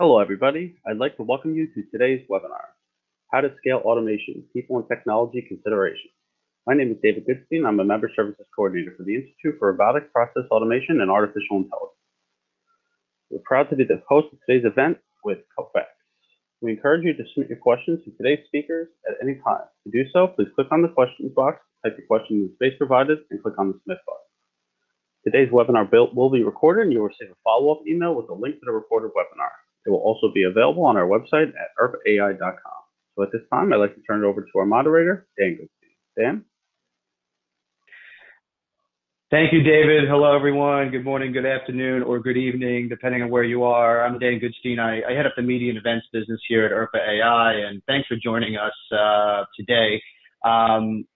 Hello, everybody. I'd like to welcome you to today's webinar, How to Scale Automation, People and Technology Considerations. My name is David Goodstein. I'm a Member Services Coordinator for the Institute for Robotic Process Automation and Artificial Intelligence. We're proud to be the host of today's event with Kofax. We encourage you to submit your questions to today's speakers at any time. To do so, please click on the questions box, type your question in the space provided, and click on the submit button. Today's webinar will be recorded and you'll receive a follow-up email with a link to the recorded webinar. It will also be available on our website at irpai.com. So at this time, I'd like to turn it over to our moderator, Dan Goodstein. Dan? Thank you, David. Hello, everyone. Good morning, good afternoon, or good evening, depending on where you are. I'm Dan Goodstein. I, I head up the media and events business here at IRPA AI, and thanks for joining us uh, today. Um,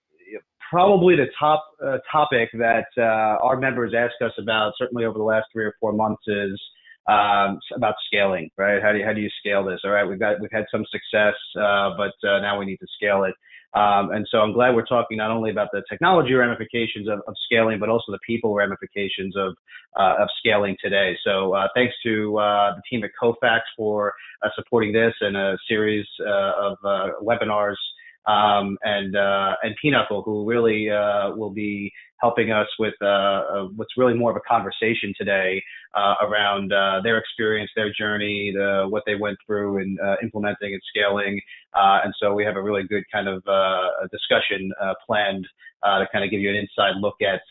probably the top uh, topic that uh, our members ask us about, certainly over the last three or four months, is um, about scaling, right? How do you, how do you scale this? All right, we've got we've had some success, uh, but uh, now we need to scale it. Um, and so I'm glad we're talking not only about the technology ramifications of, of scaling, but also the people ramifications of uh, of scaling today. So uh, thanks to uh, the team at Kofax for uh, supporting this and a series of webinars um, and uh, and Pinnacol, who really uh, will be helping us with uh, uh what's really more of a conversation today uh, around uh, their experience, their journey, the, what they went through in implementing and scaling. and so we have a really good kind of discussion planned to kind of give you an inside look at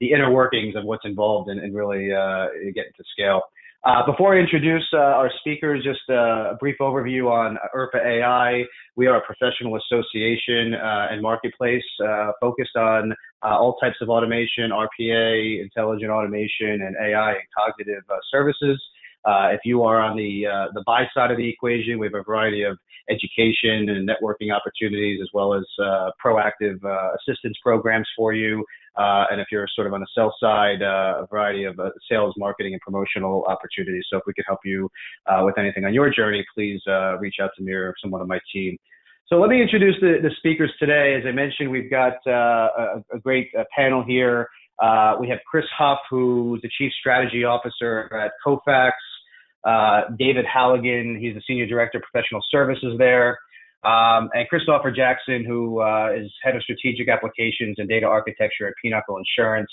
the inner workings of what's involved in, in really getting to scale. Uh, before I introduce uh, our speakers, just uh, a brief overview on IRPA AI. We are a professional association uh, and marketplace uh, focused on all types of automation, RPA, intelligent automation, and AI and cognitive services. if you are on the the buy side of the equation, we have a variety of education and networking opportunities, as well as proactive assistance programs for you. Uh, and if you're sort of on the sell side, uh, a variety of uh, sales, marketing, and promotional opportunities. So if we could help you uh, with anything on your journey, please uh, reach out to me or someone on my team. So let me introduce the, the speakers today. As I mentioned, we've got uh, a, a, great panel here. we have Chris Huff, who's the Chief Strategy Officer at Kofax. David Halligan, he's the Senior Director of Professional Services there. Um, and Christopher Jackson, who uh, is head of strategic applications and data architecture at Pinnacol Insurance.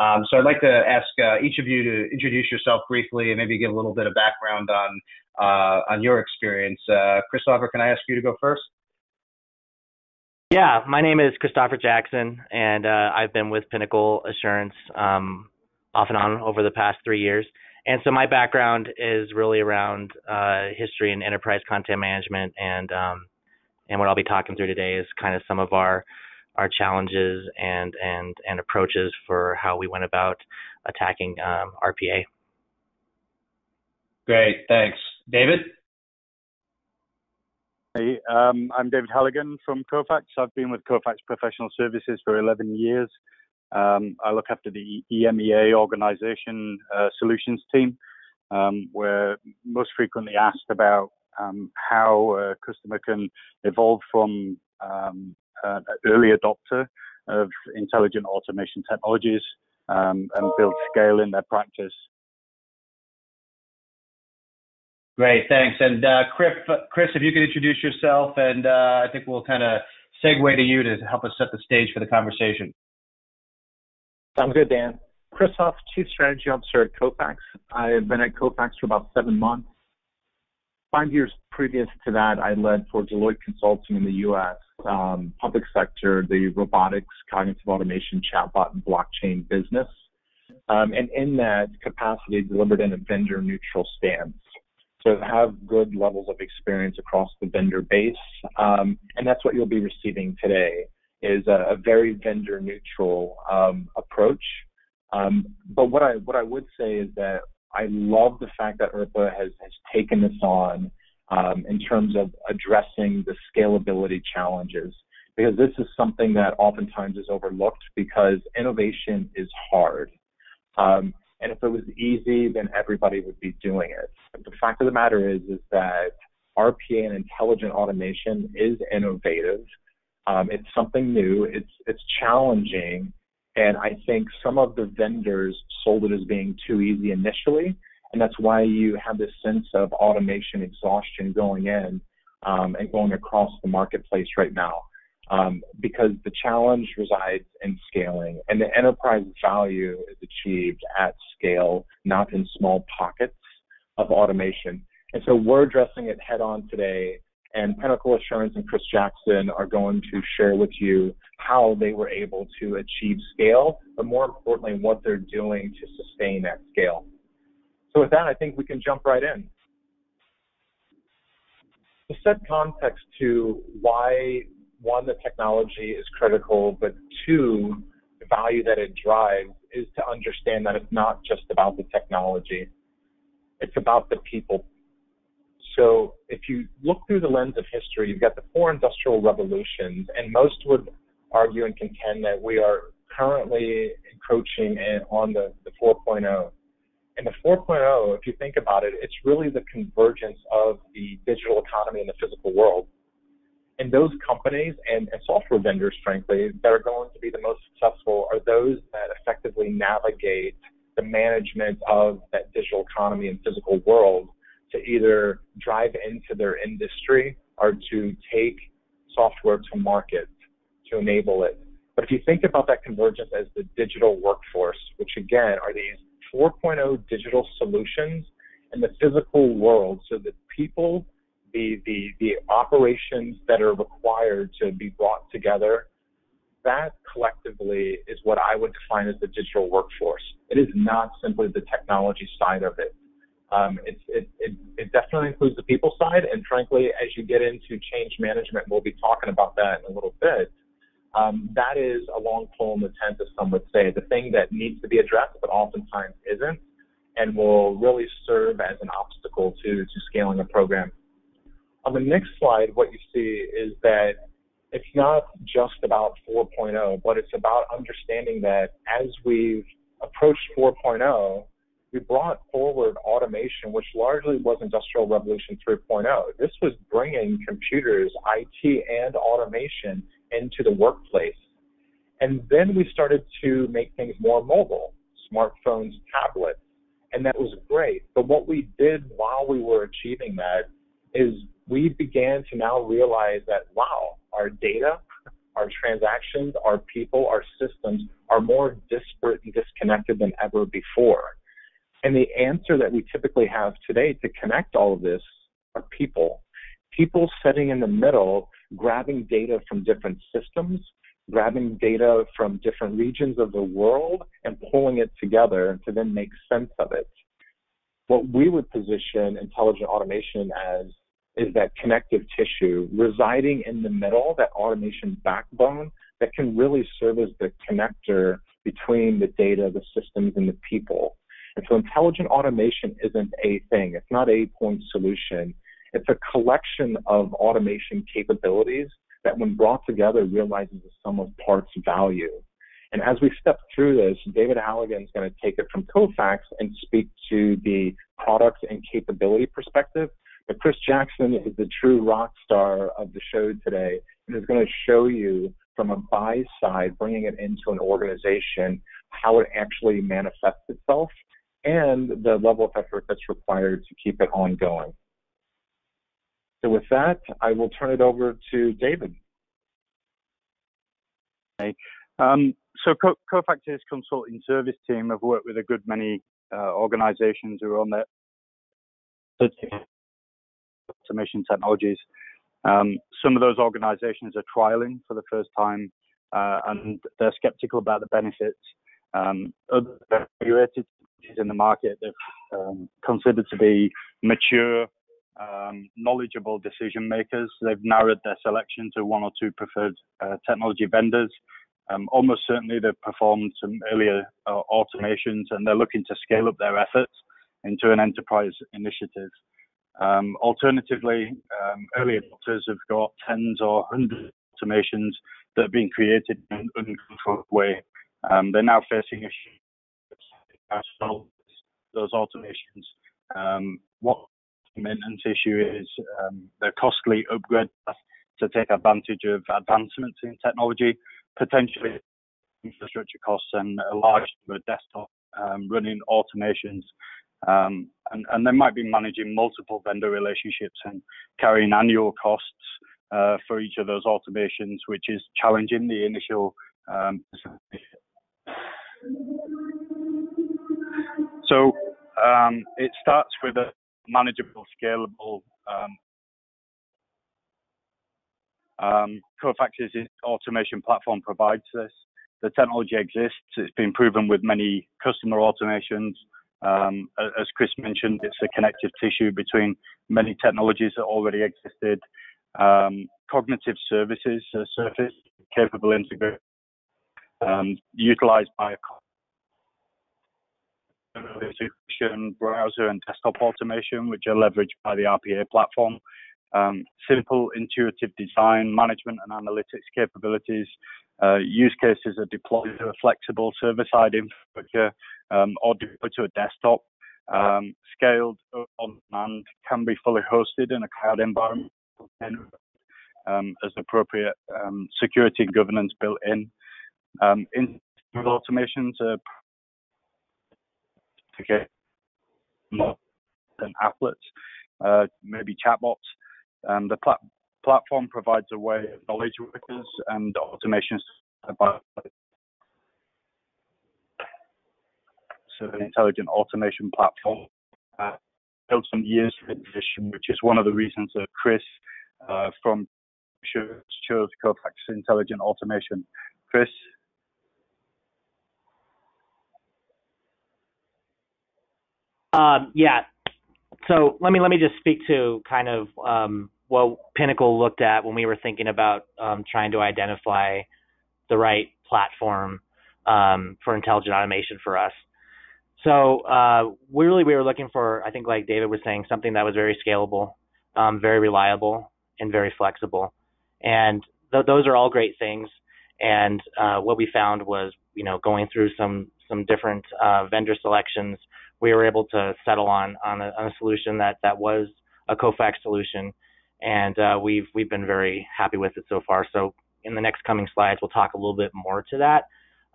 Um, so I'd like to ask uh, each of you to introduce yourself briefly and maybe give a little bit of background on uh, on your experience. Uh, Christopher, can I ask you to go first? Yeah, my name is Christopher Jackson, and uh, I've been with Pinnacol Assurance um, off and on over the past three years. And so my background is really around uh, history and enterprise content management and um, and what I'll be talking through today is kind of some of our our challenges and and and approaches for how we went about attacking um, RPA. Great, thanks, David. Hey, um, I'm David Halligan from Kofax. I've been with Kofax Professional Services for 11 years. Um, I look after the EMEA organization uh, solutions team. Um, we're most frequently asked about um, how a customer can evolve from um, an early adopter of intelligent automation technologies um, and build scale in their practice. Great, thanks. And uh, Chris, Chris, if you could introduce yourself, and uh, I think we'll kind of segue to you to help us set the stage for the conversation. Sounds good, Dan. Chris Huff, Chief Strategy Officer at Kofax. I've been at Kofax for about seven months five years previous to that, I led for Deloitte Consulting in the U.S. Um, public sector, the robotics, cognitive automation, chatbot, and blockchain business. Um, and in that capacity, delivered in a vendor neutral stance. So have good levels of experience across the vendor base, um, and that's what you'll be receiving today is a, a very vendor neutral um, approach. Um, but what I what I would say is that I love the fact that IRPA has, has taken this on um, in terms of addressing the scalability challenges, because this is something that oftentimes is overlooked because innovation is hard. Um, and if it was easy, then everybody would be doing it. But the fact of the matter is, is that RPA and intelligent automation is innovative. Um, it's something new. It's it's challenging, and I think some of the vendors sold it as being too easy initially, And that's why you have this sense of automation exhaustion going in um, and going across the marketplace right now. Um, because the challenge resides in scaling and the enterprise value is achieved at scale, not in small pockets of automation. And so we're addressing it head on today and Pinnacol Assurance and Chris Jackson are going to share with you how they were able to achieve scale, but more importantly, what they're doing to sustain that scale. So with that, I think we can jump right in. To set context to why, one, the technology is critical, but two, the value that it drives is to understand that it's not just about the technology. It's about the people so if you look through the lens of history, you've got the four industrial revolutions, and most would argue and contend that we are currently encroaching on the, the 4.0. And the 4.0, if you think about it, it's really the convergence of the digital economy and the physical world. And those companies and, and software vendors, frankly, that are going to be the most successful are those that effectively navigate the management of that digital economy and physical world to either drive into their industry or to take software to market to enable it. But if you think about that convergence as the digital workforce, which again are these 4.0 digital solutions in the physical world, so that people, the, the, the operations that are required to be brought together, that collectively is what I would define as the digital workforce. It is not simply the technology side of it. Um, it, it, it, it, definitely includes the people side, and frankly, as you get into change management, we'll be talking about that in a little bit. Um, that is a long pole in the tent, as some would say, the thing that needs to be addressed, but oftentimes isn't, and will really serve as an obstacle to, to scaling a program. On the next slide, what you see is that it's not just about 4.0, but it's about understanding that as we've approached 4.0, we brought forward automation, which largely was Industrial Revolution 3.0. This was bringing computers, IT, and automation into the workplace. And then we started to make things more mobile, smartphones, tablets, and that was great. But what we did while we were achieving that is we began to now realize that, wow, our data, our transactions, our people, our systems are more disparate and disconnected than ever before. And the answer that we typically have today to connect all of this are people. People sitting in the middle, grabbing data from different systems, grabbing data from different regions of the world, and pulling it together to then make sense of it. What we would position intelligent automation as is that connective tissue residing in the middle, that automation backbone that can really serve as the connector between the data, the systems, and the people. And so intelligent automation isn't a thing. It's not a point solution. It's a collection of automation capabilities that when brought together realizes the sum of parts value. And as we step through this, David Halligan is going to take it from Kofax and speak to the product and capability perspective. But Chris Jackson is the true rock star of the show today and is going to show you from a buy side, bringing it into an organization, how it actually manifests itself and the level of effort that's required to keep it ongoing. So with that, I will turn it over to David. Okay. Um, so Co- Kofax's consulting service team have worked with a good many uh, organizations who are on their automation technologies. Um, some of those organizations are trialing for the first time uh, and they're skeptical about the benefits. Um, other evaluated in the market they've um, considered to be mature, um, knowledgeable decision makers. They've narrowed their selection to one or two preferred uh, technology vendors. Um, almost certainly they've performed some earlier uh, automations and they're looking to scale up their efforts into an enterprise initiative. Um, alternatively, um, early adopters have got tens or hundreds of automations that have been created in an uncontrolled way. Um, they're now facing a those automations. Um, what the maintenance issue is um, the costly upgrade to take advantage of advancements in technology, potentially infrastructure costs and a large number of desktop um, running automations Um, and, and they might be managing multiple vendor relationships and carrying annual costs uh, for each of those automations, which is challenging the initial. Um, so um, it starts with a manageable, scalable. Um, um, Kofax's automation platform provides this. The technology exists. It's been proven with many customer automations. Um, as Chris mentioned, it's a connective tissue between many technologies that already existed. Um, cognitive services uh, surface capable integrated, um, utilized by a browser and desktop automation, which are leveraged by the RPA platform. Um, simple, intuitive design, management, and analytics capabilities. Uh, use cases are deployed to a flexible server-side infrastructure um, or deployed to a desktop. Um, scaled on demand, can be fully hosted in a cloud environment um, as appropriate um, security and governance built in. Um, in automations are okay, more than applets, uh, maybe chatbots. The plat- platform provides a way of knowledge workers and automations so an intelligent automation platform uh, built some years of edition, which is one of the reasons that Chris uh, from chose Kofax Intelligent Automation. Chris? Um, yeah. So let me let me just speak to kind of um, what Pinnacol looked at when we were thinking about um, trying to identify the right platform um, for intelligent automation for us. So uh, really, we were looking for, I think, like David was saying, something that was very scalable, um, very reliable, and very flexible. And th- those are all great things. And uh, what we found was, you know, going through some some different uh, vendor selections, we were able to settle on on a, on a solution that that was a Kofax solution, and uh, we've we've been very happy with it so far. So in the next coming slides, we'll talk a little bit more to that.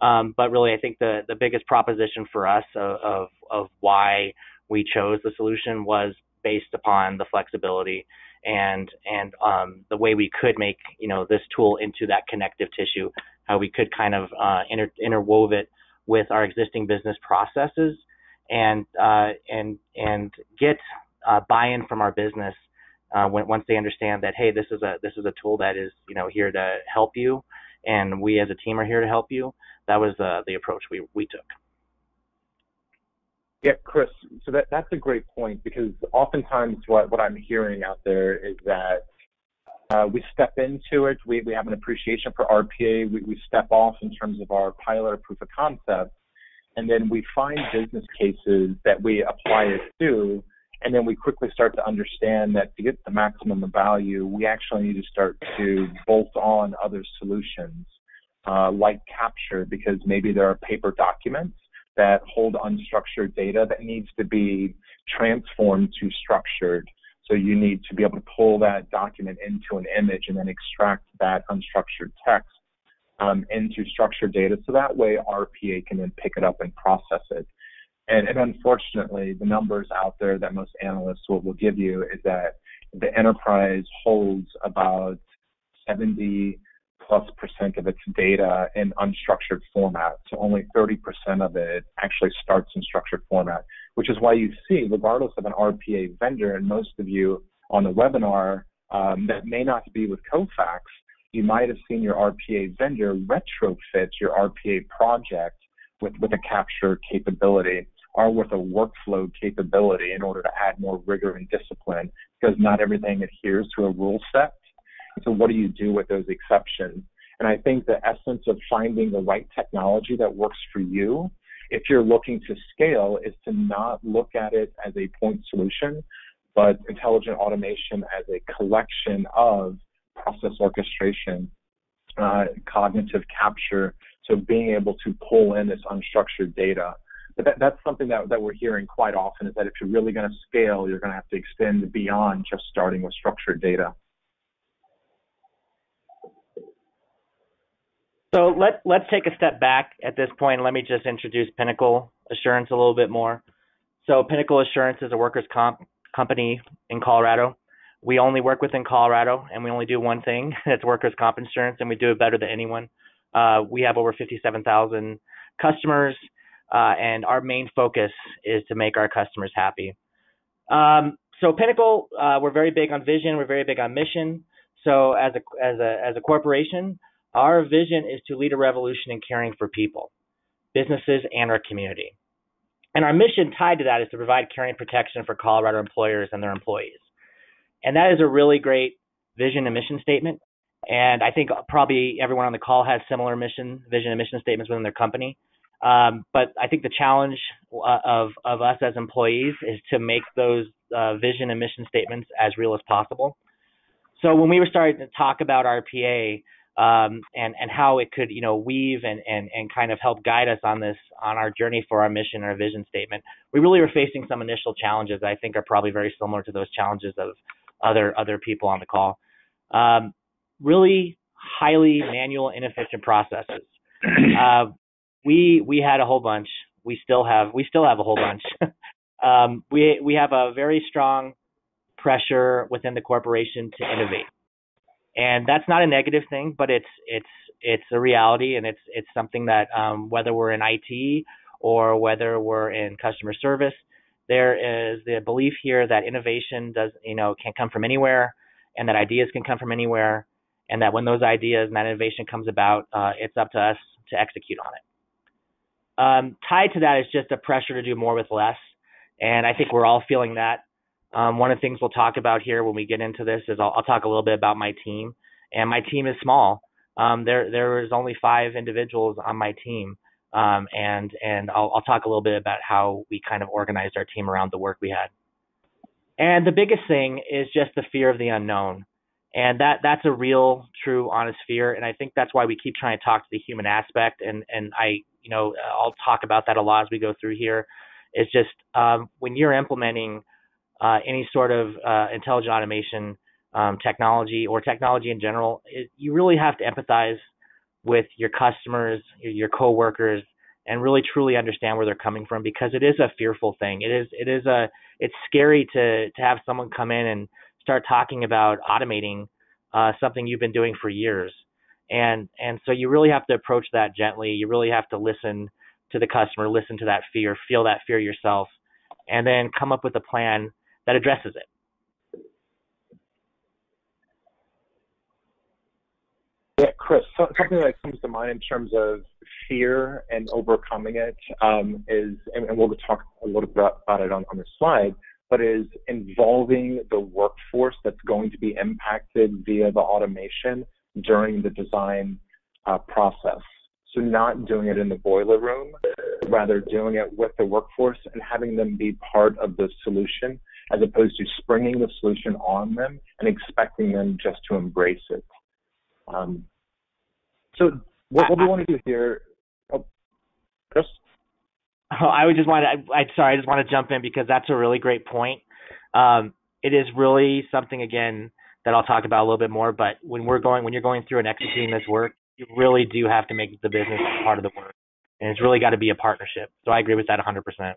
Um, but really, I think the the biggest proposition for us of, of of why we chose the solution was based upon the flexibility and and um, the way we could make you know this tool into that connective tissue, how we could kind of uh, inter- interwove it with our existing business processes and uh, and and get uh, buy-in from our business uh, when, once they understand that hey this is a this is a tool that is you know here to help you and we as a team are here to help you that was uh, the approach we we took yeah, Chris. So that that's a great point because oftentimes what what I'm hearing out there is that uh, we step into it, we we have an appreciation for RPA, we we step off in terms of our pilot or proof of concept, and then we find business cases that we apply it to, and then we quickly start to understand that to get the maximum value, we actually need to start to bolt on other solutions uh, like Capture because maybe there are paper documents that hold unstructured data that needs to be transformed to structured. So you need to be able to pull that document into an image and then extract that unstructured text um, into structured data. So that way RPA can then pick it up and process it. And, and unfortunately, the numbers out there that most analysts will, will give you is that the enterprise holds about 70 plus percent of its data in unstructured format. So only 30% of it actually starts in structured format, which is why you see, regardless of an RPA vendor, and most of you on the webinar um, that may not be with Kofax, you might have seen your RPA vendor retrofit your RPA project with, with a capture capability or with a workflow capability in order to add more rigor and discipline because not everything adheres to a rule set. So what do you do with those exceptions? And I think the essence of finding the right technology that works for you, if you're looking to scale, is to not look at it as a point solution, but intelligent automation as a collection of process orchestration, uh, cognitive capture, so being able to pull in this unstructured data. But that, that's something that, that we're hearing quite often is that if you're really going to scale, you're going to have to extend beyond just starting with structured data. So let let's take a step back at this point. Let me just introduce Pinnacol Assurance a little bit more. So Pinnacol Assurance is a workers' comp company in Colorado. We only work within Colorado, and we only do one thing. It's workers' comp insurance, and we do it better than anyone. Uh, we have over 57,000 customers, uh, and our main focus is to make our customers happy. Um, so Pinnacol, uh, we're very big on vision. We're very big on mission. So as a as a as a corporation, our vision is to lead a revolution in caring for people, businesses, and our community. And our mission tied to that is to provide caring protection for Colorado employers and their employees. And that is a really great vision and mission statement. And I think probably everyone on the call has similar mission, vision, and mission statements within their company. Um, but I think the challenge uh, of of us as employees is to make those uh, vision and mission statements as real as possible. So when we were starting to talk about RPA um, and and how it could you know weave and, and and kind of help guide us on this on our journey for our mission and our vision statement, we really were facing some initial challenges that I think are probably very similar to those challenges of other other people on the call. Um, really highly manual, inefficient processes. Uh, we we had a whole bunch. We still have we still have a whole bunch. um, we we have a very strong pressure within the corporation to innovate, and that's not a negative thing, but it's it's it's a reality, and it's it's something that um, whether we're in IT or whether we're in customer service, there is the belief here that innovation does you know can come from anywhere, and that ideas can come from anywhere, and that when those ideas and that innovation comes about, uh, it's up to us to execute on it. Um, tied to that is just a pressure to do more with less, and I think we're all feeling that. Um, one of the things we'll talk about here when we get into this is I'll, I'll talk a little bit about my team, and my team is small. Um, there there is only five individuals on my team, um, and and I'll, I'll talk a little bit about how we kind of organized our team around the work we had. And the biggest thing is just the fear of the unknown, and that that's a real, true, honest fear. And I think that's why we keep trying to talk to the human aspect. And and I you know, I'll talk about that a lot as we go through here. Is just um, when you're implementing uh, any sort of uh, intelligent automation um, technology or technology in general, it, you really have to empathize with your customers, your, your coworkers, and really truly understand where they're coming from because it is a fearful thing. It is it is a it's scary to to have someone come in and start talking about automating uh, something you've been doing for years. And and so you really have to approach that gently. You really have to listen to the customer listen to that fear feel that fear yourself and then come up with a plan that addresses it. Yeah chris so, something that comes to mind in terms of fear and overcoming it um, is, and, and, we'll talk a little bit about it on, on the slide but is involving the workforce that's going to be impacted via the automation during the design uh, process. So not doing it in the boiler room, rather doing it with the workforce and having them be part of the solution as opposed to springing the solution on them and expecting them just to embrace it. Um, so what, what, we want to do here? Oh, Chris? Oh, I would just want to, I, I, sorry, I just want to jump in because that's a really great point. Um, it is really something, again, that I'll talk about a little bit more. But when we're going, when you're going through and executing this work, you really do have to make the business part of the work, and it's really got to be a partnership. So I agree with that 100%.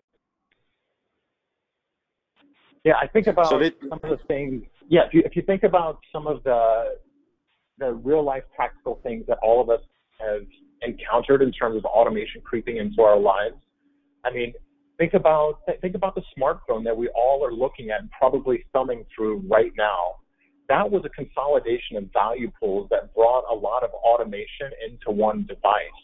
Yeah, I think about so it, some of the things. Yeah, if you, if you think about some of the the real life practical things that all of us have encountered in terms of automation creeping into our lives. I mean, think about think about the smartphone that we all are looking at and probably thumbing through right now that was a consolidation of value pools that brought a lot of automation into one device.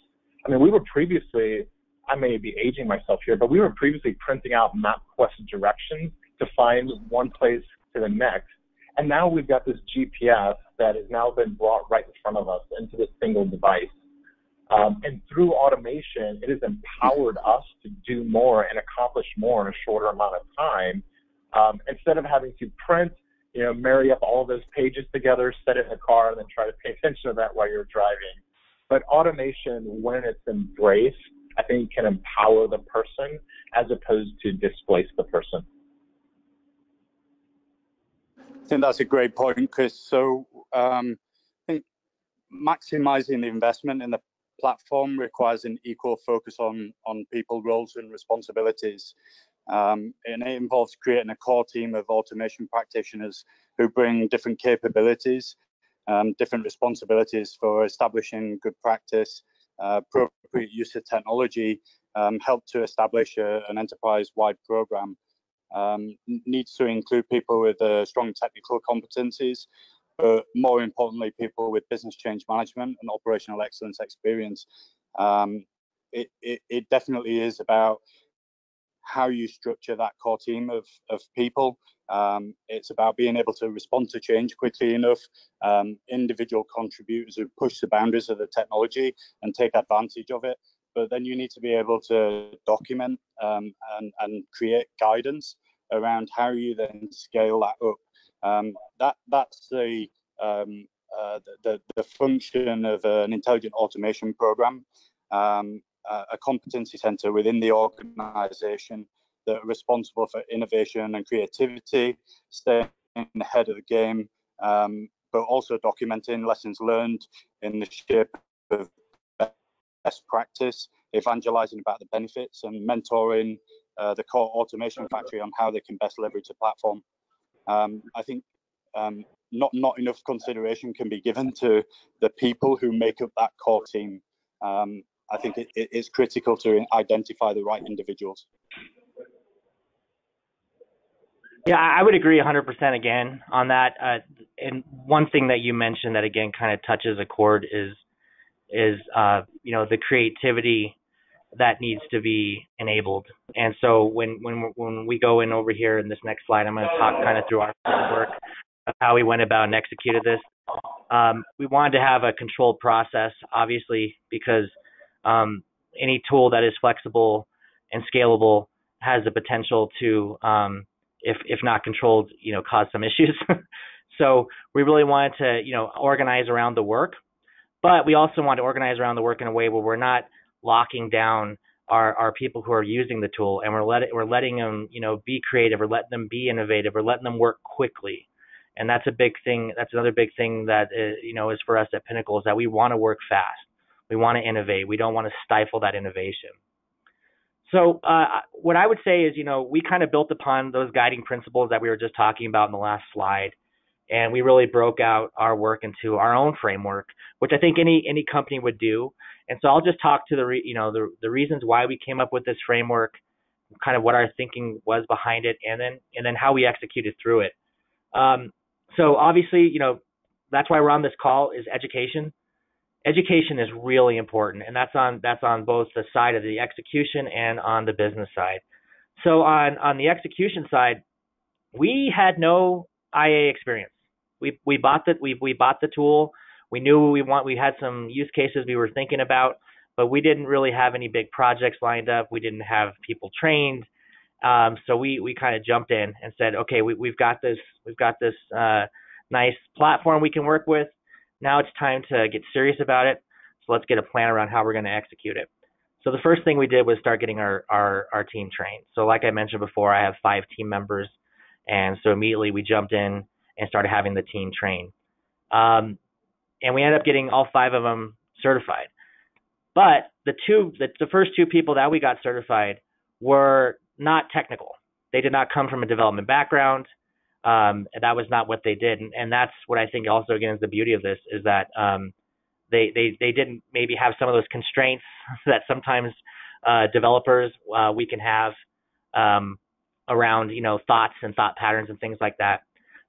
I mean, we were previously, I may be aging myself here, but we were previously printing out MapQuest directions to find one place to the next. And now we've got this GPS that has now been brought right in front of us into this single device. Um, and through automation, it has empowered us to do more and accomplish more in a shorter amount of time. Um, instead of having to print you know, marry up all those pages together, set it in the car, and then try to pay attention to that while you're driving. But automation, when it's embraced, I think can empower the person as opposed to displace the person. I think that's a great point, Chris. So um, I think maximizing the investment in the platform requires an equal focus on on people roles and responsibilities Um, and it involves creating a core team of automation practitioners who bring different capabilities, um, different responsibilities for establishing good practice, uh, appropriate use of technology, um, help to establish a, an enterprise-wide program. Um, needs to include people with uh, strong technical competencies, more importantly, people with business change management and operational excellence experience. Um, it, it, it, definitely is about how you structure that core team of, of people. Um, it's about being able to respond to change quickly enough, um, individual contributors who push the boundaries of the technology and take advantage of it. But then you need to be able to document um, and, and create guidance around how you then scale that up. Um, that that's the, um, uh, the, the function of an intelligent automation program. Um, a competency center within the organization that are responsible for innovation and creativity, staying ahead of the game, um, but also documenting lessons learned in the shape of best practice, evangelizing about the benefits and mentoring uh, the core automation factory on how they can best leverage the platform. Um, I think um, not not enough consideration can be given to the people who make up that core team. Um, I think it, it is critical to identify the right individuals. Yeah, I would agree 100% again on that. Uh, and one thing that you mentioned that again kind of touches a chord is is uh, you know the creativity that needs to be enabled. And so when when when we go in over here in this next slide, I'm going to talk kind of through our work of how we went about and executed this. Um, we wanted to have a controlled process, obviously, because um, any tool that is flexible and scalable has the potential to, um, if if not controlled, you know, cause some issues. so we really wanted to, you know, organize around the work, but we also want to organize around the work in a way where we're not locking down our, our people who are using the tool and we're letting we're letting them you know be creative we're letting them be innovative we're letting them work quickly and that's a big thing that's another big thing that is, uh, you know is for us at Pinnacol is that we want to work fast we want to innovate. We don't want to stifle that innovation. So uh, what I would say is, you know, we kind of built upon those guiding principles that we were just talking about in the last slide, and we really broke out our work into our own framework, which I think any any company would do. And so I'll just talk to the re, you know the the reasons why we came up with this framework, kind of what our thinking was behind it, and then and then how we executed through it. Um, so obviously, you know, that's why we're on this call is education education is really important and that's on that's on both the side of the execution and on the business side so on on the execution side we had no ia experience we we bought the we we bought the tool we knew we want we had some use cases we were thinking about but we didn't really have any big projects lined up we didn't have people trained um, so we we kind of jumped in and said okay we, we've got this we've got this uh, nice platform we can work with now it's time to get serious about it. So let's get a plan around how we're going to execute it. So the first thing we did was start getting our, our, our team trained. So like I mentioned before, I have five team members. And so immediately we jumped in and started having the team train. Um, and we ended up getting all five of them certified. But the two, the, the first two people that we got certified were not technical. They did not come from a development background um, that was not what they did, and, and that's what I think also again is the beauty of this is that um, they they they didn't maybe have some of those constraints that sometimes uh, developers uh, we can have um, around you know thoughts and thought patterns and things like that.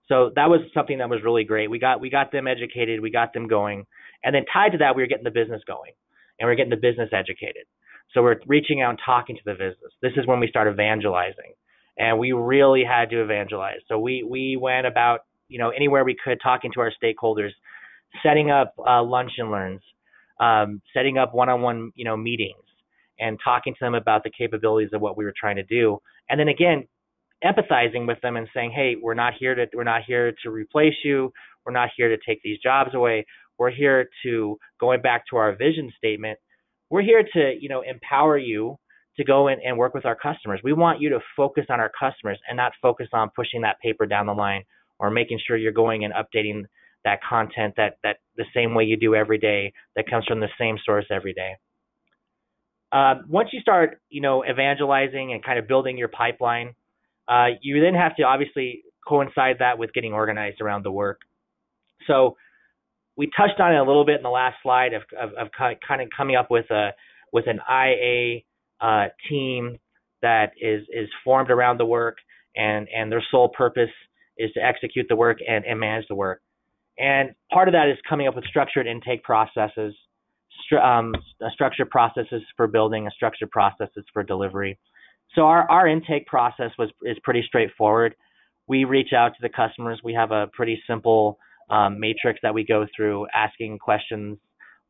So that was something that was really great. We got we got them educated, we got them going, and then tied to that we were getting the business going, and we we're getting the business educated. So we're reaching out and talking to the business. This is when we start evangelizing and we really had to evangelize. So we we went about you know anywhere we could talking to our stakeholders, setting up uh, lunch and learns, um, setting up one-on-one you know meetings, and talking to them about the capabilities of what we were trying to do, and then again empathizing with them and saying, hey, we're not here to we're not here to replace you. We're not here to take these jobs away. We're here to going back to our vision statement. We're here to you know empower you to go in and work with our customers. We want you to focus on our customers and not focus on pushing that paper down the line or making sure you're going and updating that content that that the same way you do every day that comes from the same source every day. uh, once you start, you know, evangelizing and kind of building your pipeline, uh, you then have to obviously coincide that with getting organized around the work. So we touched on it a little bit in the last slide of, of, of kind of coming up with a with an IA uh, team that is is formed around the work and and their sole purpose is to execute the work and, and manage the work. And part of that is coming up with structured intake processes, stru- um, structured processes for building, and structured processes for delivery. So our, our intake process was is pretty straightforward. We reach out to the customers. We have a pretty simple um, matrix that we go through, asking questions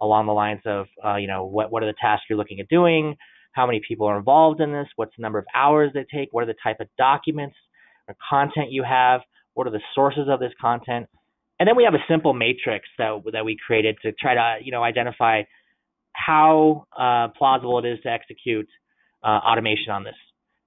along the lines of, uh, you know, what what are the tasks you're looking at doing? How many people are involved in this? What's the number of hours they take? What are the type of documents or content you have? What are the sources of this content? And then we have a simple matrix that that we created to try to, you know, identify how uh, plausible it is to execute uh, automation on this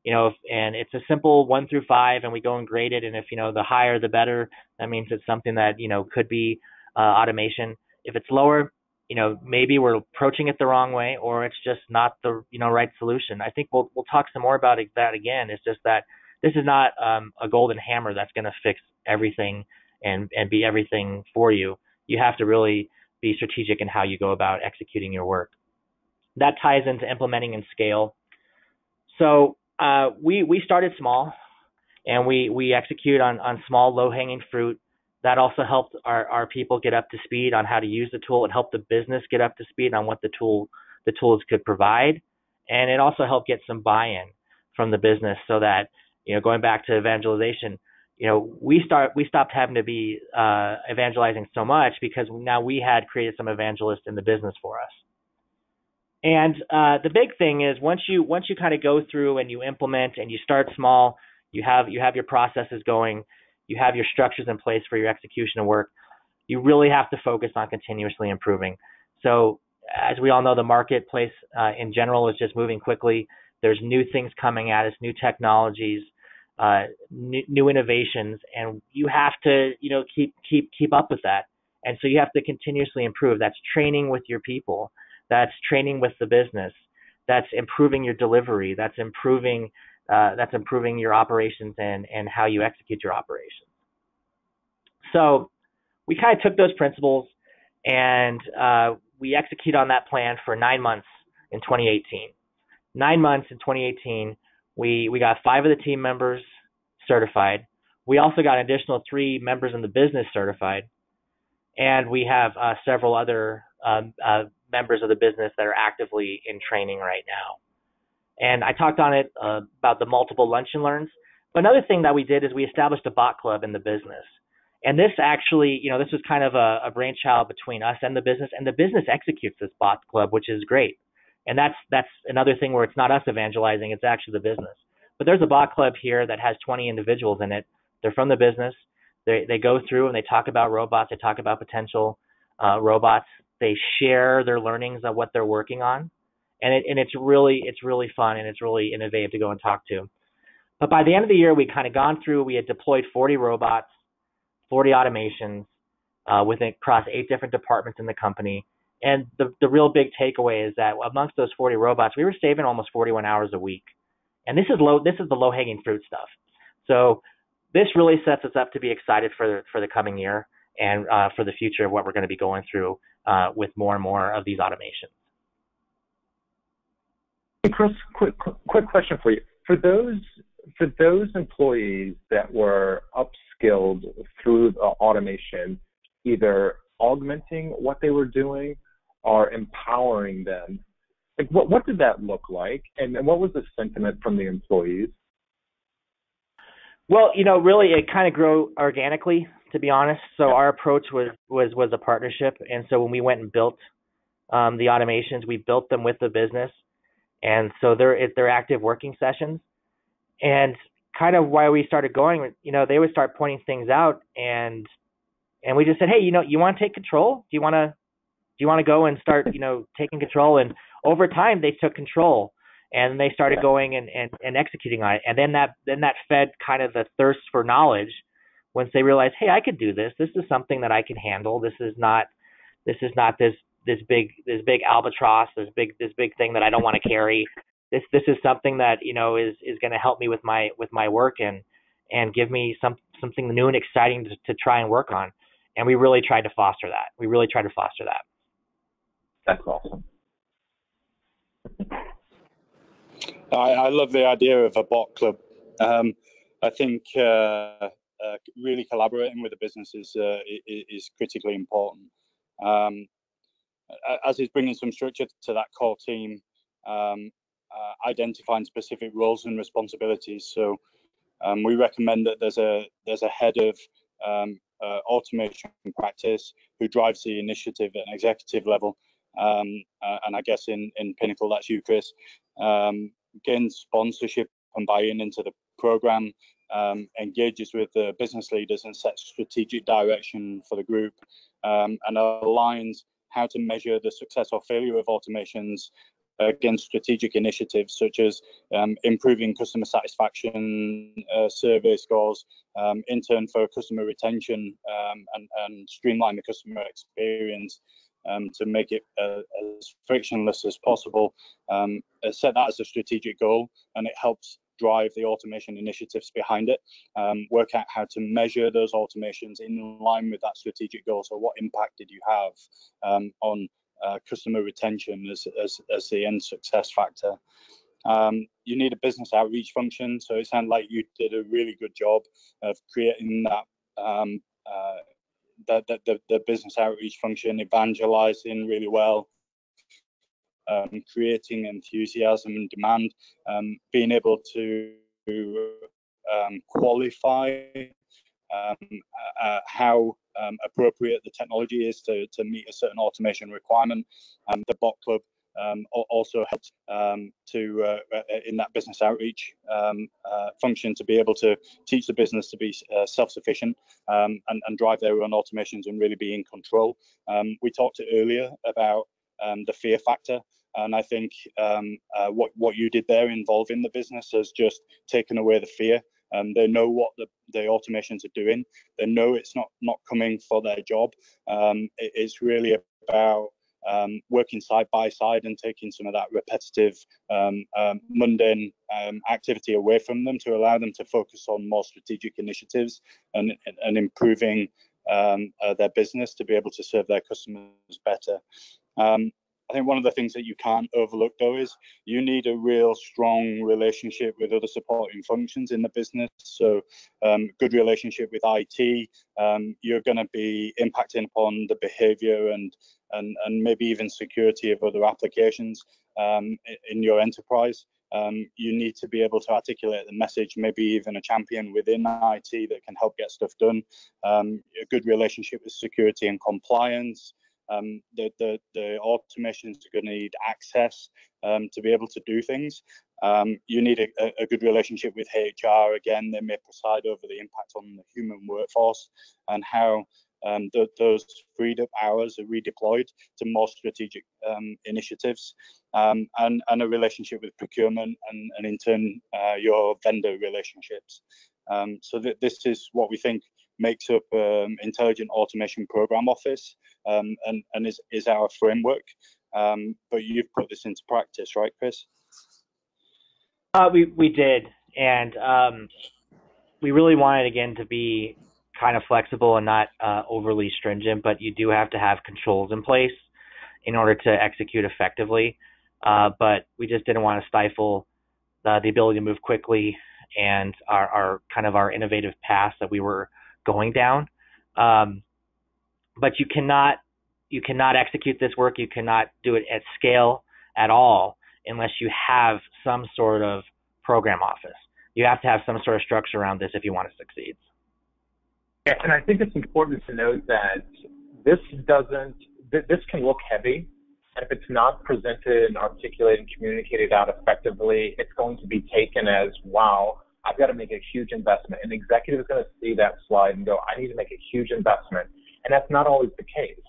you know, and it's a simple one through five, and we go and grade it. And if you know the higher the better, that means it's something that you know could be uh, automation. If it's lower, you know, maybe we're approaching it the wrong way, or it's just not the you know right solution. I think we'll we'll talk some more about it, that again. It's just that this is not um, a golden hammer that's going to fix everything and and be everything for you. You have to really be strategic in how you go about executing your work. That ties into implementing and scale. So uh, we we started small, and we we execute on on small low hanging fruit. That also helped our our people get up to speed on how to use the tool. It helped the business get up to speed on what the tool the tools could provide, and it also helped get some buy-in from the business so that you know going back to evangelization you know we start we stopped having to be uh, evangelizing so much because now we had created some evangelists in the business for us and uh, the big thing is once you once you kind of go through and you implement and you start small, you have you have your processes going, you have your structures in place for your execution of work. You really have to focus on continuously improving. So as we all know, the marketplace uh, in general is just moving quickly. There's new things coming at us, new technologies, uh, new, new innovations, and you have to you know keep keep keep up with that. And so you have to continuously improve. That's training with your people that's training with the business, that's improving your delivery, that's improving uh, that's improving your operations and and how you execute your operations. So we kind of took those principles and uh, we execute on that plan for nine months in 2018. Nine months in 2018, we we got five of the team members certified. We also got an additional three members in the business certified, and we have uh, several other um, uh, members of the business that are actively in training right now. And I talked on it uh, about the multiple lunch and learns. But another thing that we did is we established a bot club in the business. And this actually, you know, this was kind of a, a brainchild between us and the business, and the business executes this bot club, which is great. And that's that's another thing where it's not us evangelizing; it's actually the business. But there's a bot club here that has 20 individuals in it. They're from the business. They they go through and they talk about robots. They talk about potential uh, robots. They share their learnings of what they're working on, and it, and it's really it's really fun and it's really innovative to go and talk to. But by the end of the year, we kind of gone through. We had deployed 40 robots, 40 automations, uh, within across eight different departments in the company. And the the real big takeaway is that amongst those 40 robots, we were saving almost 41 hours a week. And this is low. This is the low hanging fruit stuff. So this really sets us up to be excited for for the coming year and uh, for the future of what we're going to be going through uh, with more and more of these automations. Hey Chris, quick quick question for you. For those for those employees that were upskilled through the automation, either augmenting what they were doing or empowering them, like what what did that look like, and, and what was the sentiment from the employees? Well, you know, really, it kind of grew organically to be honest. So our approach was was was a partnership, and so when we went and built um, the automations, we built them with the business, and so they're they're active working sessions, and kind of why we started going, you know, they would start pointing things out, and and we just said, hey, you know, you want to take control? Do you want to do you want to go and start, you know, taking control? And over time, they took control and they started going and, and, and executing on it. And then that then that fed kind of the thirst for knowledge once they realized, hey, I could do this. This is something that I can handle. This is not this is not this this big this big albatross, this big this big thing that I don't want to carry. This this is something that you know is is going to help me with my with my work and and give me some something new and exciting to, to try and work on. And we really tried to foster that. We really tried to foster that. That's awesome. I, I love the idea of a bot club. Um, I think uh, uh, really collaborating with the business is, uh, is critically important. Um, as is bringing some structure to that core team, um, uh, identifying specific roles and responsibilities. So um, we recommend that there's a there's a head of um, uh, automation practice who drives the initiative at an executive level. Um, uh, and I guess in, in Pinnacol, that's you, Chris. Gains sponsorship and buy-in into the program, um, engages with the business leaders and sets strategic direction for the group, um, and aligns how to measure the success or failure of automations against strategic initiatives such as um, improving customer satisfaction uh, survey scores, um, in turn for customer retention um, and, and, streamline the customer experience um, to make it uh, as frictionless as possible. Um, uh, set that as a strategic goal and it helps drive the automation initiatives behind it, um, work out how to measure those automations in line with that strategic goal. So what impact did you have on uh, customer retention as, as, as the end success factor. Um, you need a business outreach function. So it sounded like you did a really good job of creating that um, uh, the, the, the, business outreach function, evangelizing really well, um, creating enthusiasm and demand, um, being able to um, qualify um, uh, how um, appropriate the technology is to, to meet a certain automation requirement. Um, the bot club um, also helps um, to uh, uh, in that business outreach um, uh, function to be able to teach the business to be uh, self-sufficient um, and, and, drive their own automations and really be in control. we talked earlier about the fear factor and I think um, uh, what what you did there involving the business has just taken away the fear. Um, they know what the, the automations are doing. They know it's not not coming for their job. Um, it, it's really about um, working side by side and taking some of that repetitive, um, um, mundane um, activity away from them to allow them to focus on more strategic initiatives and, and improving um, uh, their business to be able to serve their customers better. I think one of the things that you can't overlook though is you need a real strong relationship with other supporting functions in the business. So, um, good relationship with IT. Um, you're going to be impacting upon the behavior and and and maybe even security of other applications um, in your enterprise. Um, you need to be able to articulate the message, maybe even a champion within IT that can help get stuff done. Um, a good relationship with security and compliance. Um, the, the, the automations are going to need access um, to be able to do things. Um, you need a, a, good relationship with HR. Again, they may preside over the impact on the human workforce and how um, those freed up hours are redeployed to more strategic um, initiatives um, and, and a relationship with procurement and, and in turn uh, your vendor relationships. So th this is what we think makes up um, Intelligent Automation Program Office um, and, and is, is our framework. Um, but you've put this into practice, right, Chris? Uh, we, we did. And um, we really wanted, again, to be kind of flexible and not uh, overly stringent, but you do have to have controls in place in order to execute effectively. Uh, but we just didn't want to stifle the, the ability to move quickly and our, our kind of our innovative path that we were going down. Um, but you cannot you cannot execute this work. You cannot do it at scale at all unless you have some sort of program office. You have to have some sort of structure around this if you want to succeed. Yeah, and I think it's important to note that this doesn't this can look heavy, and if it's not presented and articulated and communicated out effectively, it's going to be taken as wow, I've got to make a huge investment. An executive is going to see that slide and go, I need to make a huge investment. And that's not always the case.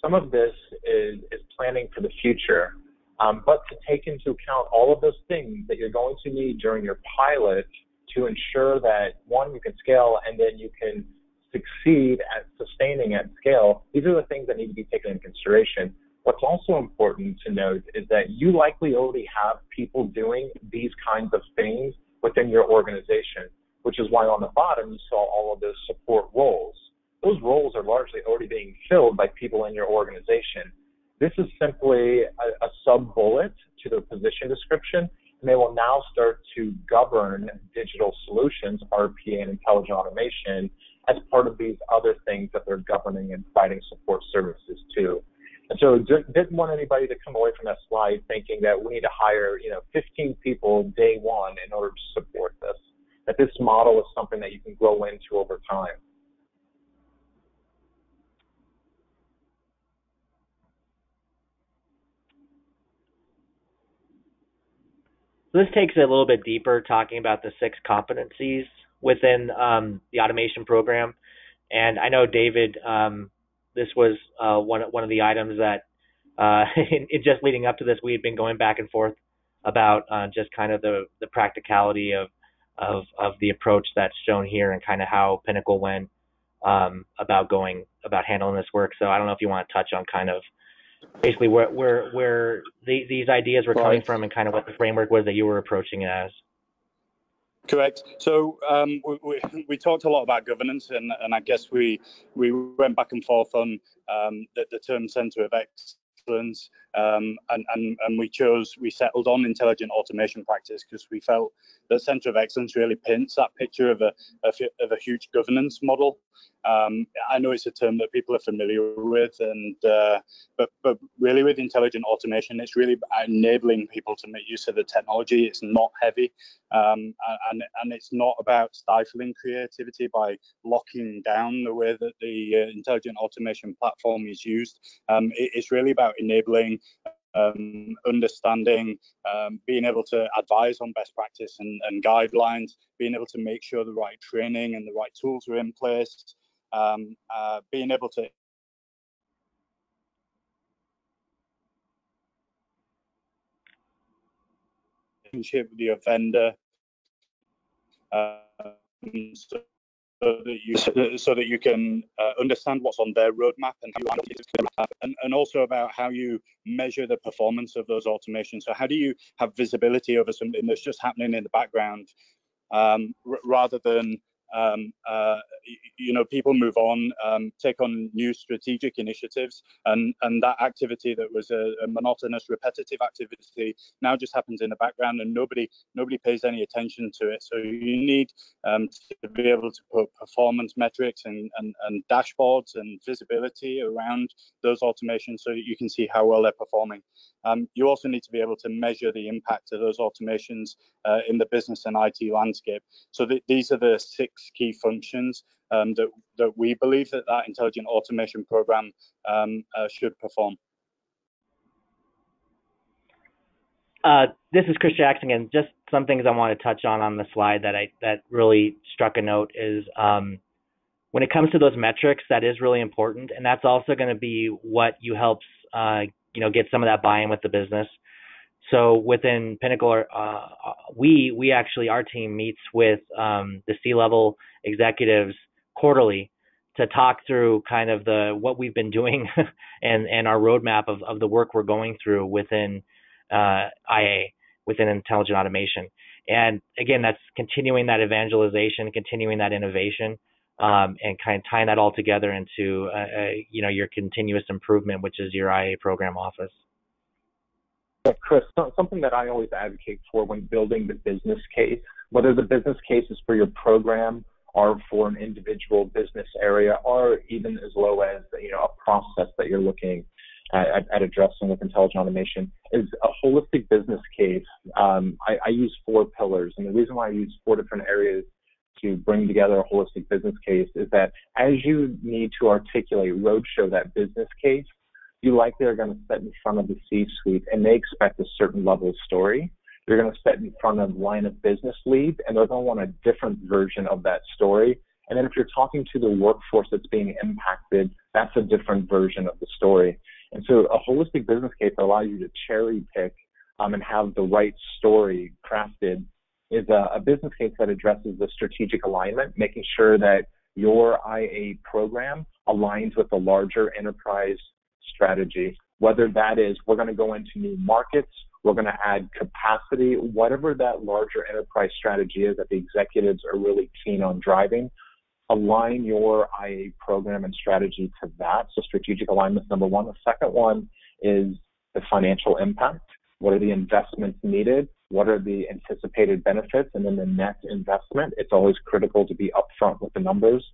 Some of this is, is planning for the future, um, but to take into account all of those things that you're going to need during your pilot to ensure that one, you can scale and then you can succeed at sustaining at scale. These are the things that need to be taken into consideration. What's also important to note is that you likely already have people doing these kinds of things within your organization, which is why on the bottom you saw all of those support roles. Those roles are largely already being filled by people in your organization. This is simply a, a sub bullet to the position description, and they will now start to govern digital solutions, RPA, and intelligent automation as part of these other things that they're governing and providing support services to. And so didn't want anybody to come away from that slide thinking that we need to hire, you know, 15 people day one in order to support this. That this model is something that you can grow into over time. So this takes it a little bit deeper, talking about the six competencies within um, the automation program. And I know David um, this was uh, one one of the items that uh, in, in just leading up to this we had been going back and forth about uh, just kind of the the practicality of of of the approach that's shown here and kind of how Pinnacol went um, about going about handling this work. So I don't know if you want to touch on kind of basically where where where the, these ideas were coming from and kind of what the framework was that you were approaching it as. Correct. So um, we, we, we, talked a lot about governance, and, and I guess we we went back and forth on um, the, the, term centre of excellence, um, and, and and we chose we settled on intelligent automation practice because we felt that centre of excellence really paints that picture of a of a huge governance model um, I know it's a term that people are familiar with, and uh, but but really with intelligent automation, it's really enabling people to make use of the technology. It's not heavy, um, and and it's not about stifling creativity by locking down the way that the uh, intelligent automation platform is used. Um, it, it's really about enabling um, understanding, um, being able to advise on best practice and, and, guidelines, being able to make sure the right training and the right tools are in place, um, uh, being able to relationship with your vendor um, so, that you so that you can uh, understand what's on their roadmap and how you and, and also about how you measure the performance of those automations. So how do you have visibility over something that's just happening in the background um, rather than um, uh, you know, people move on, um, take on new strategic initiatives, and and that activity that was a, a, monotonous, repetitive activity now just happens in the background, and nobody nobody pays any attention to it. So you need um, to be able to put performance metrics and, and and dashboards and visibility around those automations so that you can see how well they're performing. Um, you also need to be able to measure the impact of those automations uh, in the business and IT landscape. So th these are the six key functions um, that, that we believe that that intelligent automation program um, uh, should perform. Uh, this is Chris Jackson, and just some things I want to touch on on the slide that I that really struck a note is um, when it comes to those metrics, that is really important, and that's also going to be what you helps uh, you know get some of that buy-in with the business. So within Pinnacol, uh, we we actually our team meets with um, the C-level executives quarterly to talk through kind of the what we've been doing and and our roadmap of of the work we're going through within uh, IA within intelligent automation. And again, that's continuing that evangelization, continuing that innovation, um, and kind of tying that all together into uh, uh, you know your continuous improvement, which is your IA program office. Chris, something that I always advocate for when building the business case, whether the business case is for your program or for an individual business area, or even as low as you know a process that you're looking at, at addressing with intelligent automation, is a holistic business case. Um, I, I use four pillars, and the reason why I use four different areas to bring together a holistic business case is that as you need to articulate, roadshow that business case, you likely are going to sit in front of the C-suite and they expect a certain level of story. You're going to sit in front of line of business leads and they're going to want a different version of that story. And then if you're talking to the workforce that's being impacted, that's a different version of the story. And so a holistic business case allows you to cherry pick um, and have the right story crafted is a, a business case that addresses the strategic alignment, making sure that your IA program aligns with the larger enterprise strategy whether that is we're going to go into new markets, we're going to add capacity, whatever that larger enterprise strategy is that the executives are really keen on driving, align your IA program and strategy to that. So strategic alignment number one. The second one is the financial impact. What are the investments needed? What are the anticipated benefits? And then the net investment. It's always critical to be upfront with the numbers,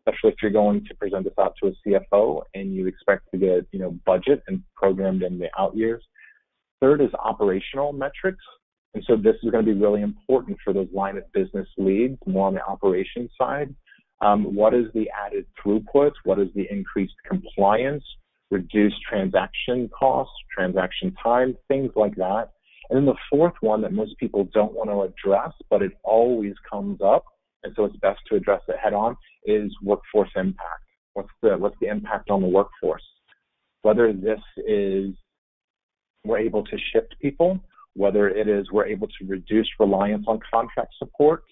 especially if you're going to present this out to a CFO and you expect to get, you know, budget and programmed in the out years. Third is operational metrics. And so this is going to be really important for those line of business leads, more on the operations side. Um, what is the added throughput? What is the increased compliance? Reduced transaction costs, transaction time, things like that. And then the fourth one that most people don't want to address, but it always comes up, and so it's best to address it head on, is workforce impact. What's the what's the impact on the workforce? Whether this is we're able to shift people, whether it is we're able to reduce reliance on contract support,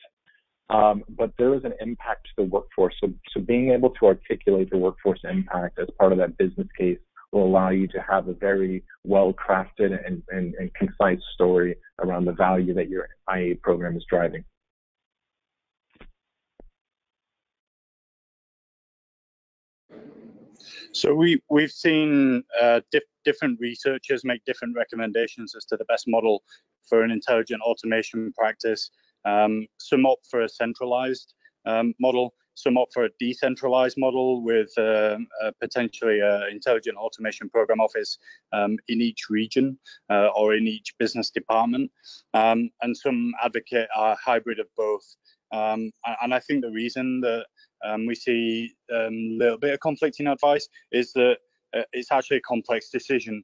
um, but there is an impact to the workforce. So, so being able to articulate the workforce impact as part of that business case will allow you to have a very well crafted and, and, and concise story around the value that your IA program is driving. So we we've seen uh, dif different researchers make different recommendations as to the best model for an intelligent automation practice. Um, some opt for a centralized um, model, some opt for a decentralized model with uh, uh, potentially an intelligent automation program office um, in each region uh, or in each business department, um, and some advocate a hybrid of both. Um, and I think the reason that um, we see a um, little bit of conflicting advice is that uh, it's actually a complex decision.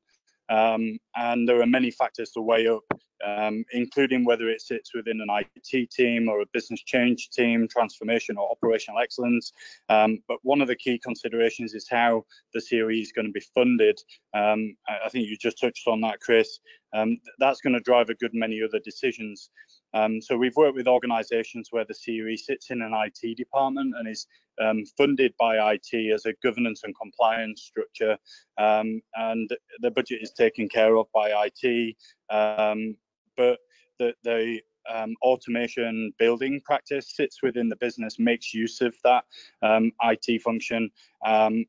Um, and there are many factors to weigh up, um, including whether it sits within an IT team or a business change team, transformation or operational excellence. Um, but one of the key considerations is how the COE is going to be funded. Um, I think you just touched on that, Chris. Um, that's going to drive a good many other decisions. Um, so we've worked with organisations where the COE sits in an IT department and is um, funded by IT as a governance and compliance structure, um, and the budget is taken care of by IT. Um, but the, the um, automation building practice sits within the business, makes use of that um, IT function, and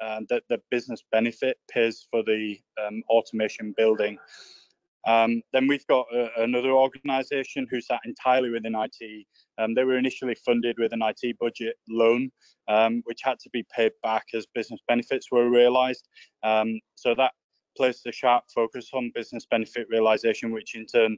uh, the, the business benefit pays for the automation building. Um, then we've got uh, another organisation who sat entirely within IT. Um, they were initially funded with an IT budget loan, um, which had to be paid back as business benefits were realised. Um, so that placed a sharp focus on business benefit realisation, which in turn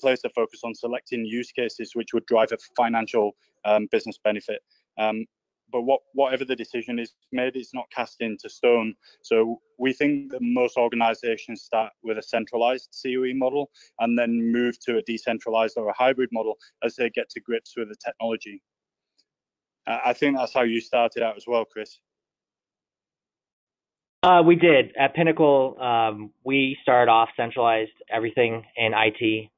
placed a focus on selecting use cases which would drive a financial um, business benefit. Um, but what, whatever the decision is made, it's not cast into stone. So we think that most organizations start with a centralized COE model and then move to a decentralized or a hybrid model as they get to grips with the technology. I think that's how you started out as well, Chris. Uh, we did at Pinnacol. Um, we started off centralized everything in IT,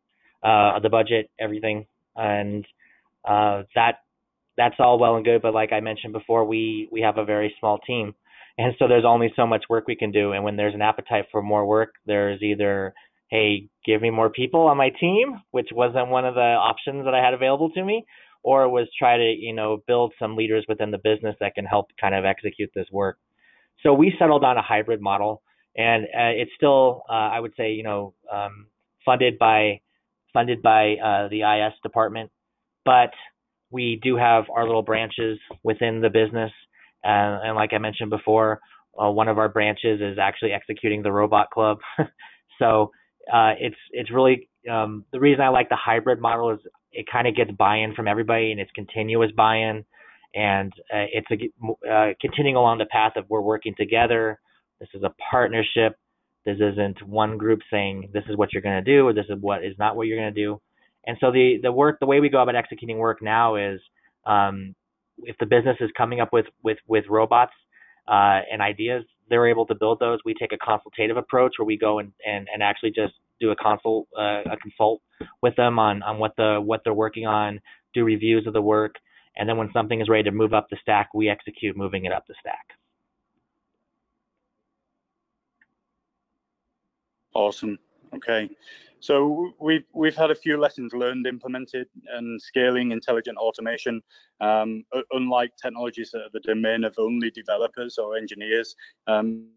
uh, the budget, everything, and uh, that that's all well and good, but like I mentioned before, we we have a very small team, and so there's only so much work we can do. And when there's an appetite for more work, there's either hey, give me more people on my team, which wasn't one of the options that I had available to me, or it was try to you know build some leaders within the business that can help kind of execute this work. So we settled on a hybrid model, and uh, it's still uh, I would say you know um, funded by funded by uh, the IS department, but we do have our little branches within the business. Uh, and like I mentioned before, uh, one of our branches is actually executing the robot club. so uh, it's it's really um, the reason I like the hybrid model is it kind of gets buy-in from everybody and it's continuous buy-in, and uh, it's a, uh, continuing along the path of we're working together. This is a partnership. This isn't one group saying this is what you're going to do or this is what is not what you're going to do. And so the the work, the way we go about executing work now is, um, if the business is coming up with with with robots uh, and ideas, they're able to build those. We take a consultative approach where we go and and, and actually just do a consult uh, a consult with them on on what the what they're working on, do reviews of the work, and then when something is ready to move up the stack, we execute moving it up the stack. Awesome. Okay. So we've we've had a few lessons learned, implemented, and scaling intelligent automation. Um, unlike technologies that are the domain of only developers or engineers, um,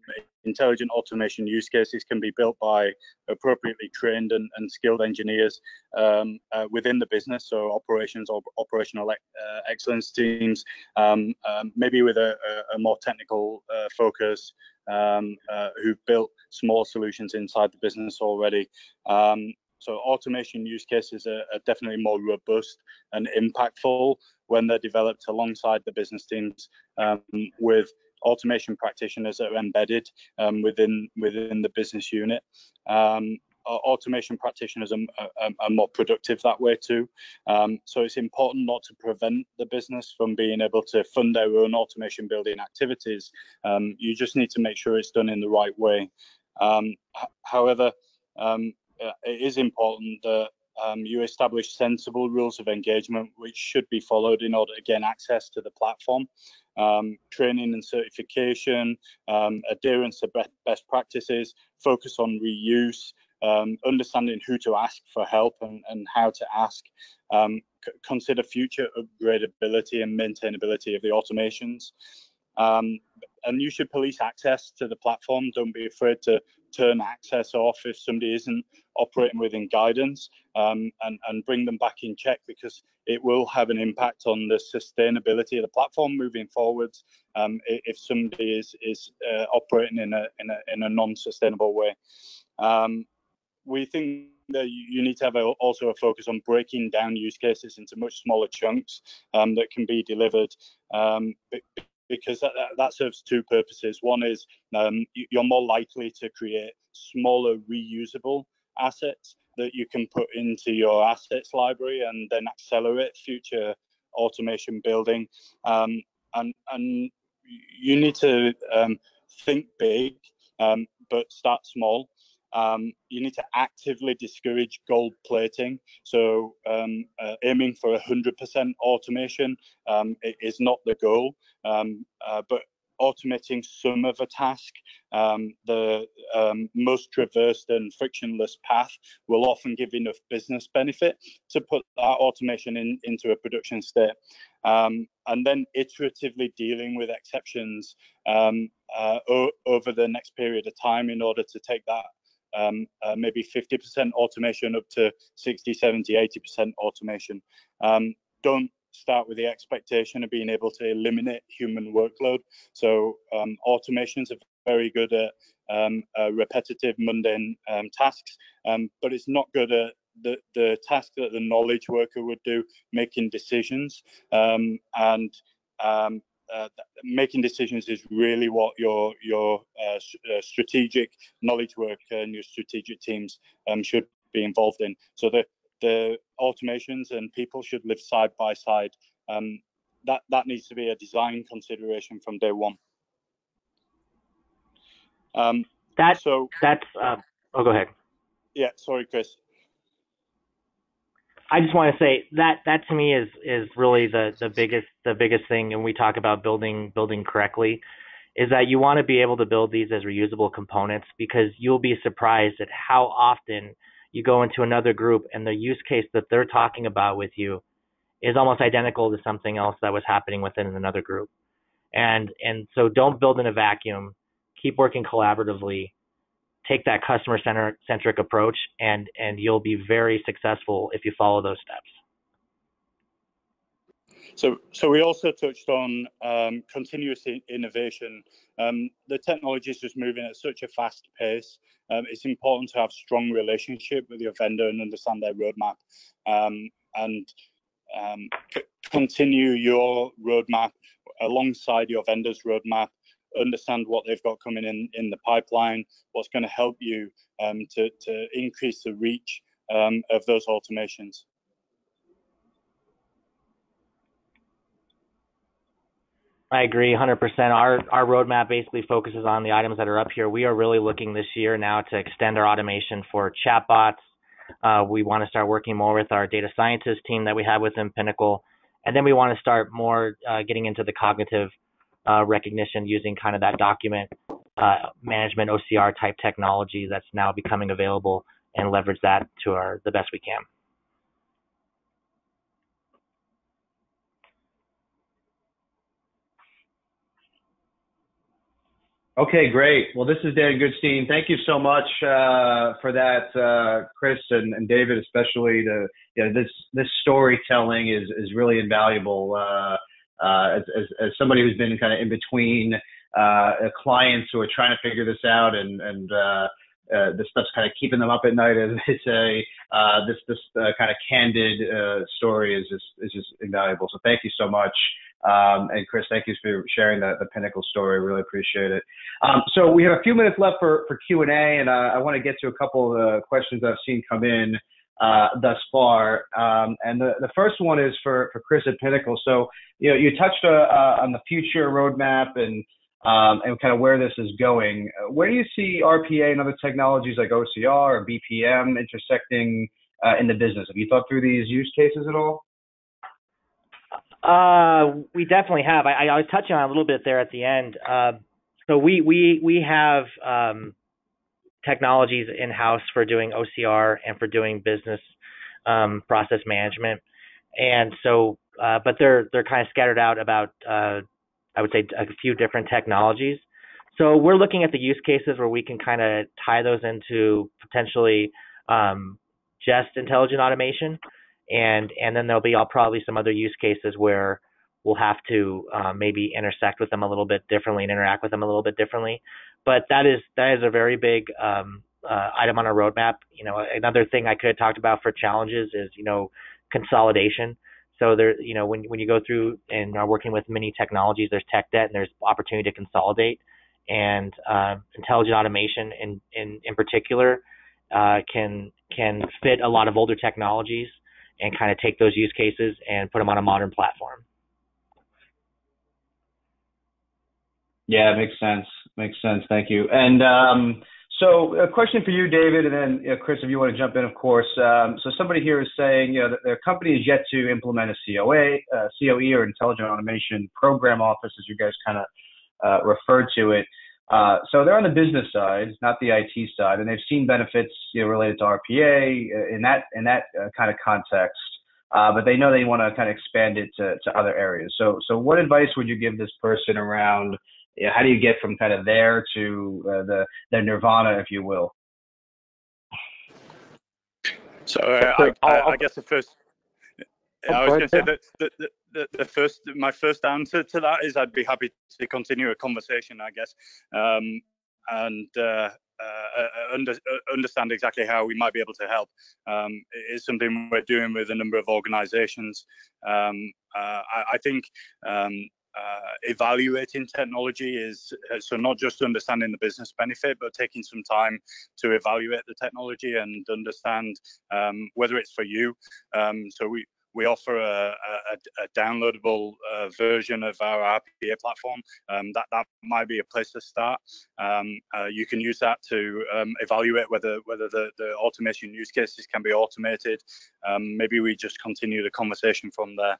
intelligent automation use cases can be built by appropriately trained and, and skilled engineers um, uh, within the business, so operations or operational uh, excellence teams, um, um, maybe with a, a more technical uh, focus, um, uh, who've built small solutions inside the business already. Um, so automation use cases are, are, definitely more robust and impactful when they're developed alongside the business teams um, with automation practitioners that are embedded um, within within the business unit. Um, automation practitioners are, are, are, more productive that way too. Um, so it's important not to prevent the business from being able to fund their own automation building activities. Um, you just need to make sure it's done in the right way. Um, however, um, uh, it is important that um, you establish sensible rules of engagement which should be followed in order to gain access to the platform. Um, training and certification, um, adherence to best practices, focus on reuse, um, understanding who to ask for help and, and how to ask, um, consider future upgradability and maintainability of the automations. Um, and you should police access to the platform. Don't be afraid to turn access off if somebody isn't operating within guidance um, and, and bring them back in check because it will have an impact on the sustainability of the platform moving forwards um, if somebody is, is uh, operating in a, in a, in a non-sustainable way. Um, we think that you need to have a, also a focus on breaking down use cases into much smaller chunks um, that can be delivered um, because that, that, serves two purposes. One is um, you're more likely to create smaller reusable assets that you can put into your assets library and then accelerate future automation building. Um, and, and you need to um, think big, um, but start small um, you need to actively discourage gold plating. So um, uh, aiming for 100% automation um, is not the goal, um, uh, but automating some of a task, um, the um, most traversed and frictionless path will often give enough business benefit to put that automation in, into a production state. And then iteratively dealing with exceptions uh, over the next period of time in order to take that um, uh, maybe 50% automation up to 60, 70, 80% automation. Um, don't start with the expectation of being able to eliminate human workload. So um, automations are very good at um, uh, repetitive, mundane um, tasks, um, but it's not good at the, the task that the knowledge worker would do, making decisions. And uh, making decisions is really what your your uh, uh, strategic knowledge work and your strategic teams um, should be involved in. So the the automations and people should live side by side. Um, that that needs to be a design consideration from day one. Um, that so that's uh, oh go ahead. Yeah, sorry, Chris. I just want to say that that to me is is really the the biggest the biggest thing, and we talk about building building correctly, is that you want to be able to build these as reusable components because you'll be surprised at how often you go into another group and the use case that they're talking about with you is almost identical to something else that was happening within another group. And and so don't build in a vacuum. Keep working collaboratively take that customer center centric approach and and you'll be very successful if you follow those steps. So so we also touched on um, continuous innovation. Um, the technology is just moving at such a fast pace. Um, it's important to have strong relationship with your vendor and understand their roadmap. Um, and um, continue your roadmap alongside your vendor's roadmap understand what they've got coming in in the pipeline, what's going to help you um, to, to increase the reach um, of those automations. I agree 100%. Our our roadmap basically focuses on the items that are up here. We are really looking this year now to extend our automation for chatbots. Uh, we want to start working more with our data scientist team that we have within Pinnacol, and then we want to start more uh, getting into the cognitive uh, recognition using kind of that document uh, management OCR type technology that's now becoming available and leverage that to our the best we can. Okay, great. Well, this is Dan Goodstein. Thank you so much uh, for that, uh, Chris and, and, David, especially. The you know, this this storytelling is is really invaluable. Uh, uh as, as, as somebody who's been kind of in between uh, clients who are trying to figure this out and and uh, this stuff's kind of keeping them up at night, as they say. this this kind of candid story is just is just invaluable. So thank you so much. Um, and Chris, thank you for sharing the, the Pinnacol story. Really appreciate it. Um, so we have a few minutes left for, for Q&A, and uh, I want to get to a couple of the questions I've seen come in uh, thus far. Um, and the, the first one is for, for Chris at Pinnacol. So, you know, you touched uh, uh on the future roadmap and um, and kind of where this is going. Where do you see RPA and other technologies like OCR or BPM intersecting uh, in the business? Have you thought through these use cases at all? Uh, we definitely have. I, I was touching on a little bit there at the end. Uh, so we we we have um, technologies in house for doing OCR and for doing business um, process management, and so uh, but they're they're kind of scattered out about uh, I would say a few different technologies. So we're looking at the use cases where we can kind of tie those into potentially um, just intelligent automation and and then there'll be all probably some other use cases where we'll have to uh, maybe intersect with them a little bit differently and interact with them a little bit differently. But that is that is a very big um, uh, item on our roadmap. You know, another thing I could have talked about for challenges is you know consolidation. So there, you know, when when you go through and are working with many technologies, there's tech debt and there's opportunity to consolidate. And uh, intelligent automation, in in in particular, uh, can can fit a lot of older technologies and kind of take those use cases and put them on a modern platform. Yeah, it makes sense. Makes sense. Thank you. And um, so, a question for you, David, and then you know, Chris, if you want to jump in, of course. Um, so, somebody here is saying, you know, that their company is yet to implement a COA, uh, COE, or Intelligent Automation Program Office, as you guys kind of uh, referred to it. Uh, so they're on the business side, not the IT side, and they've seen benefits you know, related to RPA in that in that kind of context. But they know they want to kind of expand it to, to other areas. So, so what advice would you give this person around? You know, how do you get from kind of there to uh, the the nirvana, if you will? So, I, I, I guess the first I was going to say that the, the, the, first, my first answer to that is I'd be happy to continue a conversation, I guess, um, and uh, uh, uh under, uh, understand exactly how we might be able to help. Um, it is something we're doing with a number of organisations. Um, uh, I, I, think um, uh, evaluating technology is so not just understanding the business benefit, but taking some time to evaluate the technology and understand um, whether it's for you. Um, so we we offer a, a, a downloadable uh, version of our RPA platform. Um, that that might be a place to start. Um, uh, you can use that to um, evaluate whether whether the, the automation use cases can be automated. Um, maybe we just continue the conversation from there.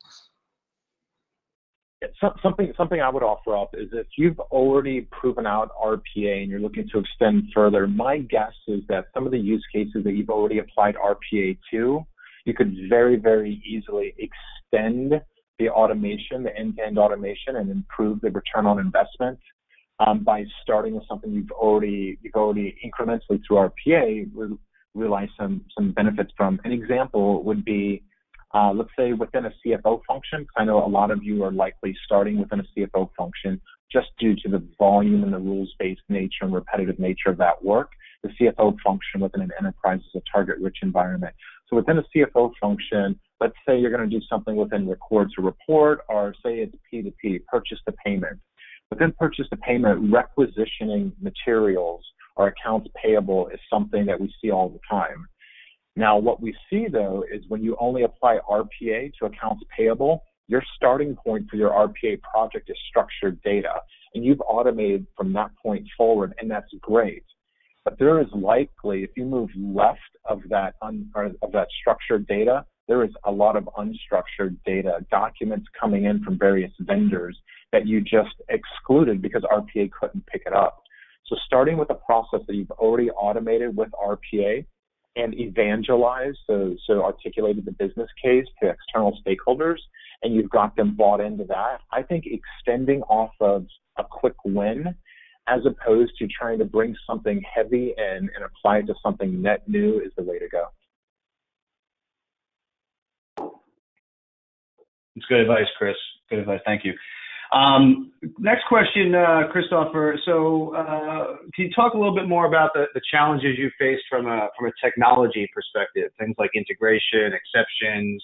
Something something I would offer up is if you've already proven out RPA and you're looking to extend further, my guess is that some of the use cases that you've already applied RPA to you could very, very easily extend the automation, the end-to-end automation, and improve the return on investment um, by starting with something you've already you've already incrementally through RPA re- realize some some benefits from. An example would be, uh, let's say within a CFO function. I know a lot of you are likely starting within a CFO function just due to the volume and the rules-based nature and repetitive nature of that work. The CFO function within an enterprise is a target-rich environment. So within a CFO function, let's say you're going to do something within record to report, or say it's P2P, purchase to payment. Within purchase to payment, requisitioning materials or accounts payable is something that we see all the time. Now, what we see though is when you only apply RPA to accounts payable, your starting point for your RPA project is structured data, and you've automated from that point forward, and that's great. But there is likely, if you move left of that un, of that structured data, there is a lot of unstructured data, documents coming in from various vendors that you just excluded because RPA couldn't pick it up. So starting with a process that you've already automated with RPA and evangelized, so, so articulated the business case to external stakeholders, and you've got them bought into that, I think extending off of a quick win as opposed to trying to bring something heavy and, and apply it to something net new is the way to go. It's good advice, Chris. Good advice. Thank you. Um, next question, uh, Christopher. So, uh, can you talk a little bit more about the, the challenges you faced from a from a technology perspective? Things like integration, exceptions,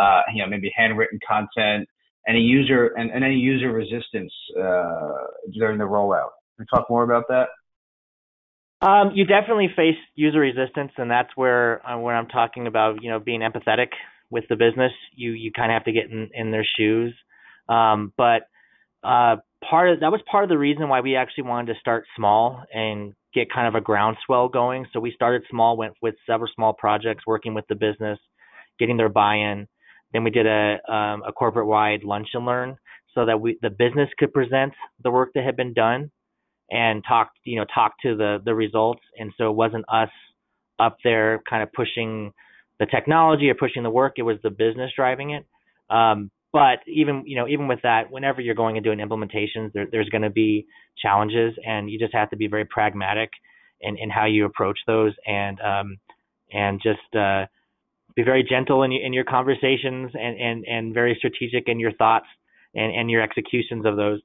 uh, you know, maybe handwritten content, any user and, and any user resistance uh, during the rollout. Can you talk more about that? Um, you definitely face user resistance, and that's where uh, when I'm talking about you know being empathetic with the business, you you kind of have to get in, in their shoes. Um, but uh, part of that was part of the reason why we actually wanted to start small and get kind of a groundswell going. So we started small, went with several small projects, working with the business, getting their buy-in. Then we did a um, a corporate wide lunch and learn so that we the business could present the work that had been done and talk you know talk to the the results. And so it wasn't us up there kind of pushing the technology or pushing the work. It was the business driving it. Um, but even you know even with that, whenever you're going and doing implementations, there, there's going to be challenges, and you just have to be very pragmatic in, in how you approach those, and um, and just uh, be very gentle in, in your conversations, and, and and very strategic in your thoughts and, and your executions of those.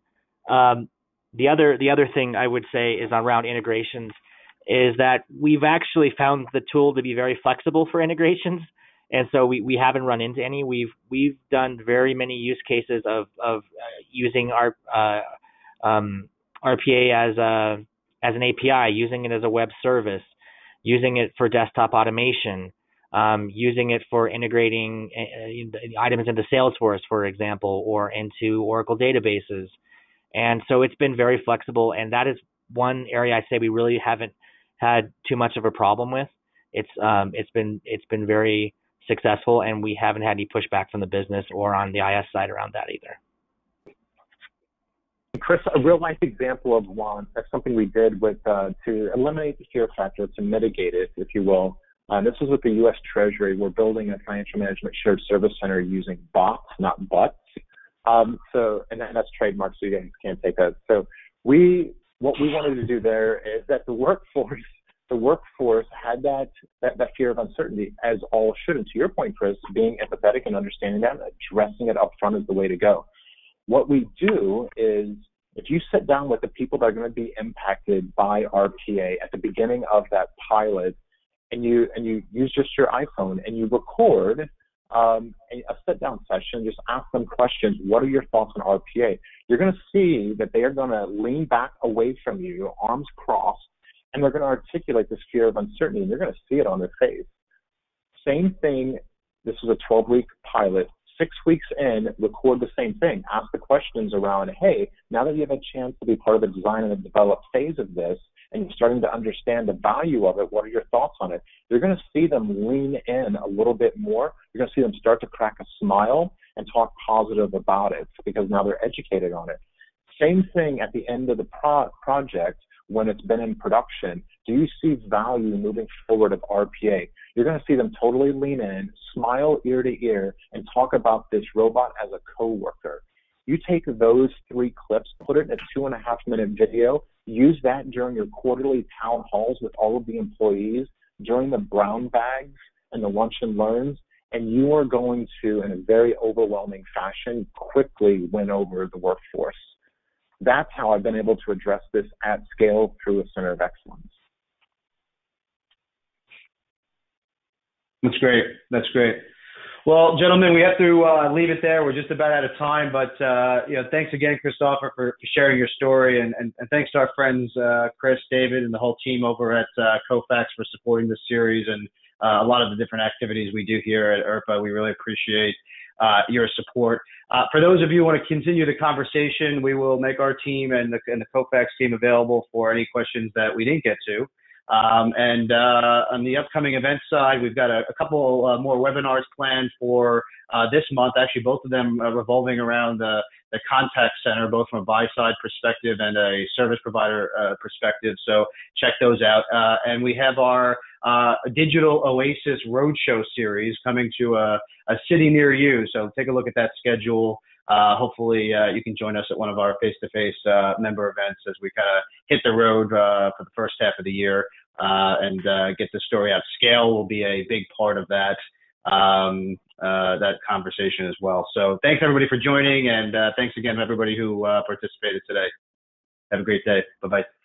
Um, the other the other thing I would say is around integrations is that we've actually found the tool to be very flexible for integrations and so we, we haven't run into any. We've we've done very many use cases of of uh, using our uh, um, RPA as a as an API, using it as a web service, using it for desktop automation, um, using it for integrating uh, items into Salesforce, for example, or into Oracle databases. And so it's been very flexible, and that is one area I say we really haven't had too much of a problem with. It's um, it's been it's been very successful, and we haven't had any pushback from the business or on the IS side around that either. Chris, a real life example of one, that's something we did with uh, to eliminate the fear factor, to mitigate it, if you will. Uh, this was with the U.S. Treasury. We're building a financial management shared service center using bots, not butts. Um, so, and that, that's trademark, so you guys can't take that. So, we what we wanted to do there is that the workforce the workforce had that, that, that fear of uncertainty, as all should. And to your point, Chris, being empathetic and understanding that, addressing it up front is the way to go. What we do is if you sit down with the people that are going to be impacted by RPA at the beginning of that pilot, and you and you use just your iPhone and you record um, a sit down session, just ask them questions. What are your thoughts on RPA? You're going to see that they are going to lean back away from you, arms crossed, and they're going to articulate this fear of uncertainty, and you're going to see it on their face. Same thing. This was a 12 week pilot. Six weeks in, record the same thing. Ask the questions around, hey, now that you have a chance to be part of the design and the develop phase of this, and you're starting to understand the value of it, what are your thoughts on it? You're going to see them lean in a little bit more. You're going to see them start to crack a smile and talk positive about it because now they're educated on it. Same thing at the end of the pro- project when it's been in production? Do you see value moving forward of RPA? You're going to see them totally lean in, smile ear to ear, and talk about this robot as a coworker. You take those three clips, put it in a two and a half minute video, use that during your quarterly town halls with all of the employees, during the brown bags and the lunch and learns, and you are going to, in a very overwhelming fashion, quickly win over the workforce that's how I've been able to address this at scale through a center of excellence. That's great. That's great. Well, gentlemen, we have to uh, leave it there. We're just about out of time, but uh, you know, thanks again, Christopher, for, sharing your story, and, and, and, thanks to our friends uh, Chris, David, and the whole team over at uh, Kofax for supporting this series and uh, a lot of the different activities we do here at IRPA. We really appreciate uh, your support. Uh, for those of you who want to continue the conversation, we will make our team and the, and the Kofax team available for any questions that we didn't get to. Um, and uh, on the upcoming event side, we've got a, a couple uh, more webinars planned for uh, this month. Actually, both of them revolving around the, the contact center, both from a buy side perspective and a service provider uh, perspective. So check those out. Uh, and we have our uh, Digital Oasis Roadshow series coming to a, a city near you. So take a look at that schedule. Uh, hopefully, uh, you can join us at one of our face-to-face uh, member events as we kind of hit the road uh, for the first half of the year uh, and uh, get the story out. Scale will be a big part of that um, that conversation as well. So, thanks everybody for joining, and thanks again everybody who participated today. Have a great day. Bye bye.